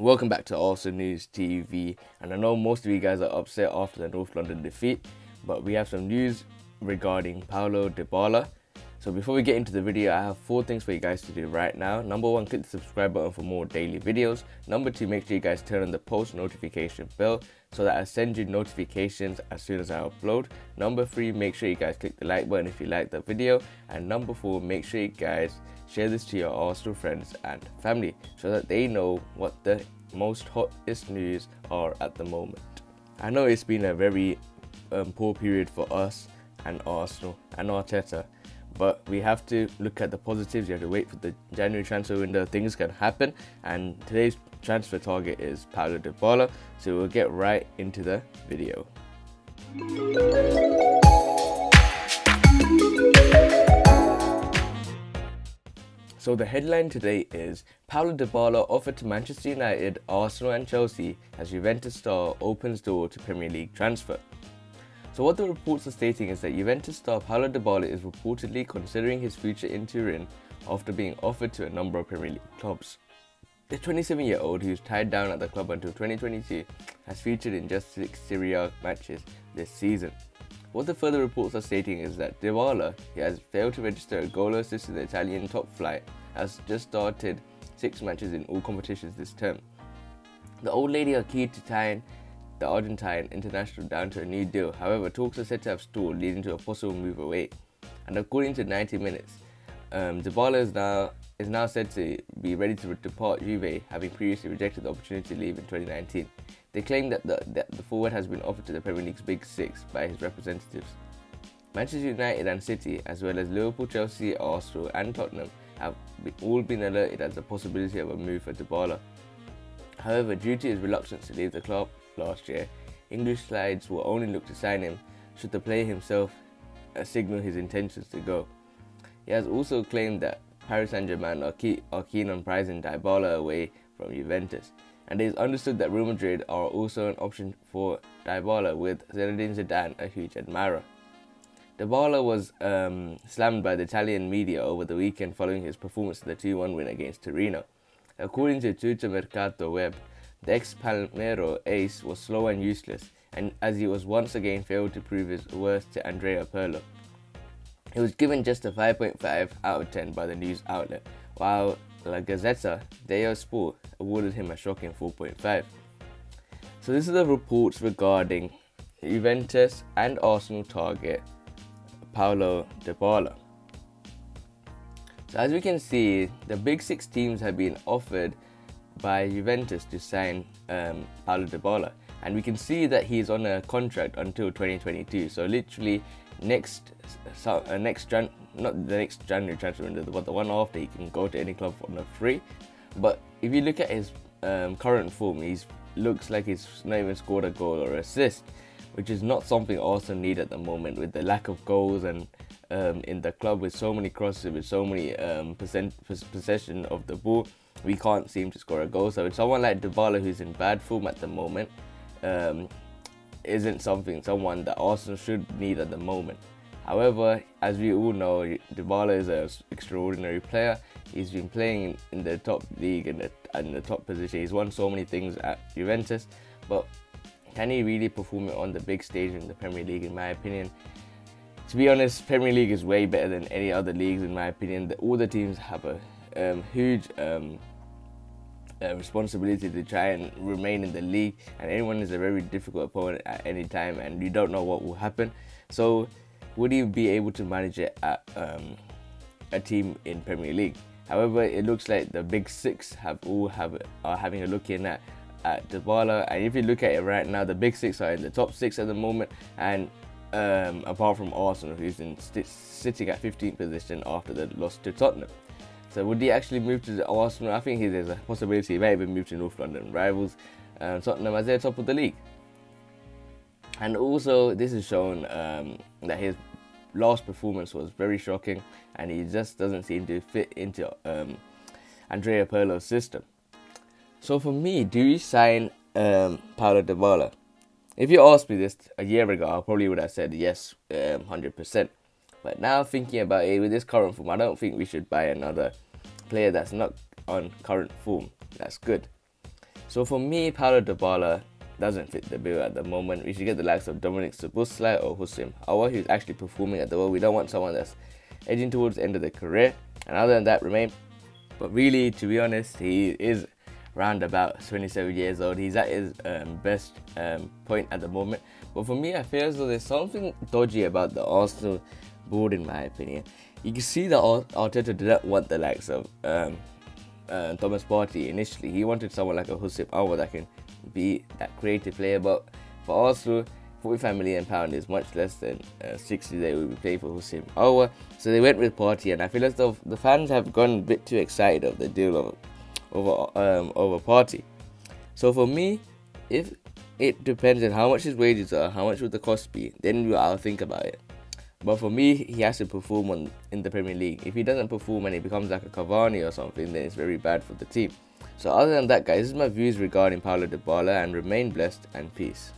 Welcome back to Arsenal News TV. And I know most of you guys are upset after the North London defeat, but we have some news regarding Paulo Dybala. So before we get into the video, I have four things for you guys to do right now. Number one, click the subscribe button for more daily videos. Number two, make sure you guys turn on the post notification bell so that I send you notifications as soon as I upload. Number three, make sure you guys click the like button if you like the video. And number four, make sure you guys share this to your Arsenal friends and family so that they know what the most hottest news are at the moment. I know it's been a very um, poor period for us and Arsenal and Arteta but we have to look at the positives. You have to wait for the January transfer window. Things can happen, and today's transfer target is Paulo Dybala. So we'll get right into the video. So the headline today is Paulo Dybala offered to Manchester United, Arsenal and Chelsea as Juventus star opens door to Premier League transfer. So what the reports are stating is that Juventus star Paulo Dybala is reportedly considering his future in Turin after being offered to a number of Premier League clubs. The 27-year-old, who's tied down at the club until 2022, has featured in just six Serie A matches this season. What the further reports are stating is that Dybala, he has failed to register a goal assist in the Italian top flight, has just started six matches in all competitions this term. The old lady are key to tying the Argentine international down to a new deal. However, talks are said to have stalled, leading to a possible move away. And according to 90 Minutes, um, is now is now said to be ready to depart Juve, having previously rejected the opportunity to leave in 2019. They claim that the, that the forward has been offered to the Premier League's Big Six by his representatives. Manchester United and City, as well as Liverpool, Chelsea, Arsenal, and Tottenham, have all been alerted as a possibility of a move for Dybala. However, due to his reluctance to leave the club, last year, English sides will only look to sign him should the player himself uh, signal his intentions to go. He has also claimed that Paris Saint-Germain are, key, are keen on prizing Dybala away from Juventus, and it is understood that Real Madrid are also an option for Dybala with Zinedine Zidane a huge admirer. Dybala was um, slammed by the Italian media over the weekend following his performance in the 2-1 win against Torino. According to Tuttomercato Web, the ex-Palermo ace was slow and useless, and as he was once again failed to prove his worth to Andrea Pirlo. He was given just a 5.5 out of 10 by the news outlet, while La Gazzetta dello Sport awarded him a shocking 4.5. So this is the reports regarding Juventus and Arsenal target Paulo Dybala. So as we can see, the big six teams have been offered by Juventus to sign um, Paulo Dybala, and we can see that he's on a contract until 2022. So literally next so, uh, next Jan not the next January transfer window, but the one after, he can go to any club on a free. But if you look at his um, current form, he looks like he's not even scored a goal or assist, which is not something Arsenal need at the moment with the lack of goals and um, in the club with so many crosses, with so many um, percent possession of the ball we can't seem to score a goal. So someone like Dybala, who's in bad form at the moment, um, isn't something someone that Arsenal should need at the moment. However, as we all know, Dybala is an extraordinary player. He's been playing in the top league and the, in the top position. He's won so many things at Juventus, but can he really perform it on the big stage in the Premier League? In my opinion, to be honest, Premier League is way better than any other leagues. In my opinion, all the teams have a um, huge um, uh, responsibility to try and remain in the league, and anyone is a very difficult opponent at any time, and you don't know what will happen. So, would he be able to manage it at um, a team in Premier League? However, it looks like the big six have all have are having a look in at at Dybala, and if you look at it right now, the big six are in the top six at the moment, and um, apart from Arsenal, who's in sitting at 15th position after the loss to Tottenham. So would he actually move to Arsenal? I think there's a possibility he may even move to North London rivals um, Tottenham as they're top of the league. And also, this has shown um, that his last performance was very shocking, and he just doesn't seem to fit into um, Andrea Pirlo's system. So for me, do you sign um, Paulo Dybala? If you asked me this a year ago, I probably would have said yes, um, 100%. But now thinking about it with this current form, I don't think we should buy another player that's not on current form. That's good. So for me, Paulo Dybala doesn't fit the bill at the moment. We should get the likes of Dominik Szoboszlai or Houssem Aouar, who's actually performing at the world. We don't want someone that's edging towards the end of their career. And other than that, remain. But really, to be honest, he is around about 27 years old. He's at his um, best um, point at the moment. But for me, I feel as though there's something dodgy about the Arsenal board, in my opinion. You can see that Arteta did not want the likes of um, uh, Thomas Partey initially. He wanted someone like a Houssem Aouar that can be that creative player. But for Arsenal, 45 million pound is much less than uh, 60 they will be paying for Houssem Aouar. So they went with Partey, and I feel as though the fans have gone a bit too excited of the deal of, over um, over Partey. So for me, if it depends on how much his wages are, how much would the cost be, then I'll think about it. But for me, he has to perform on, in the Premier League. If he doesn't perform and he becomes like a Cavani or something, then it's very bad for the team. So other than that, guys, this is my views regarding Paulo Dybala and remain blessed and peace.